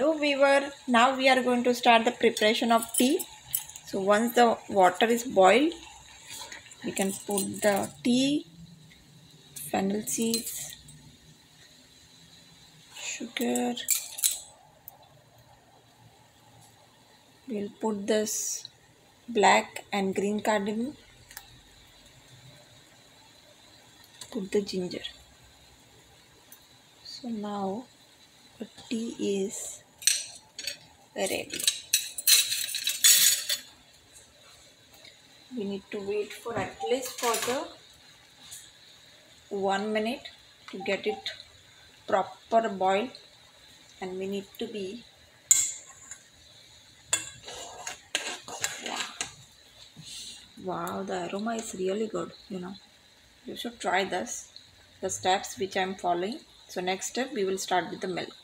hello viewer. Now we are going to start the preparation of tea. So once the water is boiled we can put the tea fennel seeds sugar. We'll put this black and green cardamom. Put the ginger. So now the tea is ready. We need to wait for at least for the one minute to get it proper boil and we need to be wow, the aroma is really good you know. You should try this. The steps which i'm following. So next step we will start with the milk